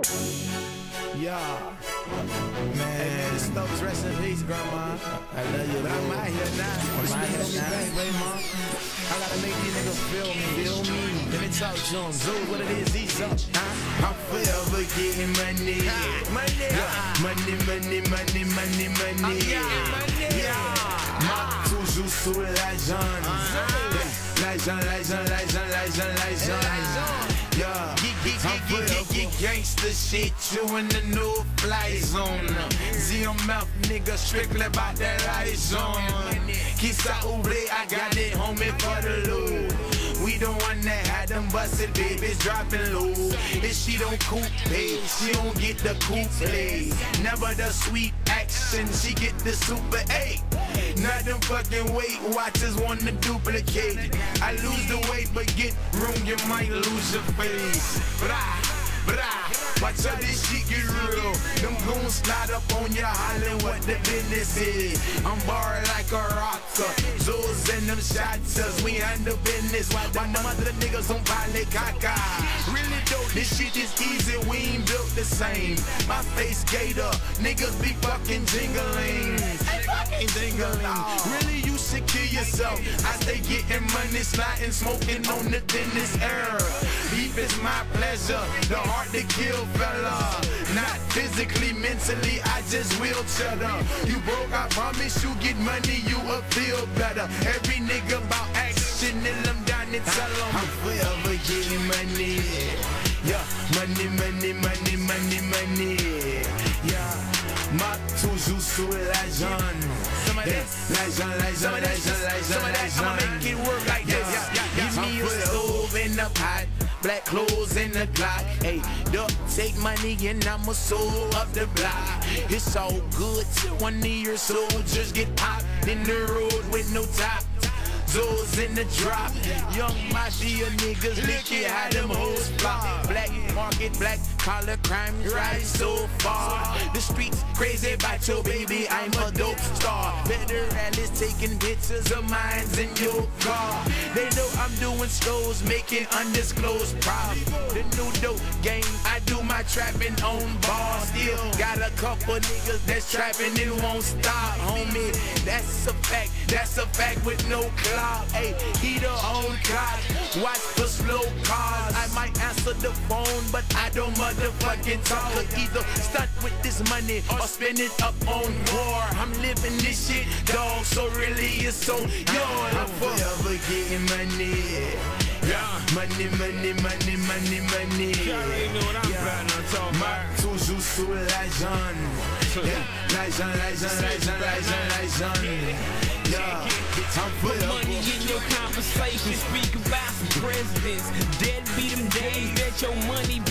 Yeah. Man, Stokes, rest in peace, Grandma. I love you, But I'm out here now. I'm out here now. baby, mom. I gotta make these niggas feel me. Feel me. Let me talk to them. Zoo, what it is, he's up. Huh? I'm forever getting money. Money. Yeah. Money, money, money, money, money. Oh, yeah. Ma toujours sous la jeune. La jeune, gangsta shit, you in the new fly zone. ZMF nigga strictly about that zone. Qui ça oublie, I got it homie for the loot. We the one that had them busted babies dropping low. If she don't coupe, she don't get the coupe. Never the sweet action, she get the super eight. Nothing fucking weight watchers wanna duplicate. I lose the weight, but get room, you might lose your face. Blah, blah. Watch how this shit get real. Them goons slide up on you, hollering what the business is. I'm barred like a rocker. Zoos and them shotters, we handle business. Why them other niggas don't violate caca? Really though, this shit is easy, we ain't built the same. My face gator, niggas be fucking jingling. They fucking jingling. Really, should kill yourself. I stay getting money, sliding, smoking on the dentist air. Beef is my pleasure, the heart to kill fella. Not physically, mentally, I just will cheddar. You broke, I promise you get money, you will feel better. Every nigga about action, nail them down and tell them I'm forever getting money. Yeah, money, money, money, money, money. Yeah, ma toujours sous la Some of la some of that, I'ma make it work like this. Give me a I'm stove in the pot, black clothes in the Glock. Hey, duck, take money and I'ma sew up the block. It's all good till one of your soldiers get popped in the road with no top. Zoes in the drop, young mafia niggas look at how them hoes flop. Black market, black collar crime rise so far. The streets crazy about your baby, I'm a dope star. Better Alice taking pictures of mines in your car. They know I'm doing shows, making undisclosed profit. The new dope game, I do my trapping on bar. Still got a couple niggas that's trapping, it won't stop, homie. That's a fact, that's a fact with no clout. Hey, he the on clock, watch the slow cars. I might answer the phone, but I don't motherfucking talk. Could either stunt with this money or spend it up on war. I'm living this shit, dog, so really it's so yours. I'm forever getting money. Yeah. Money, money, money, money, money. Y'all already know what I'm about, I'm talking Ma about. toujours sous la jeune. Yeah. La jeune, la jeune, la jeune, la jeune, la jeune. Yeah. I'm Put money in your conversation. Speak about some presidents. Dead be them that your money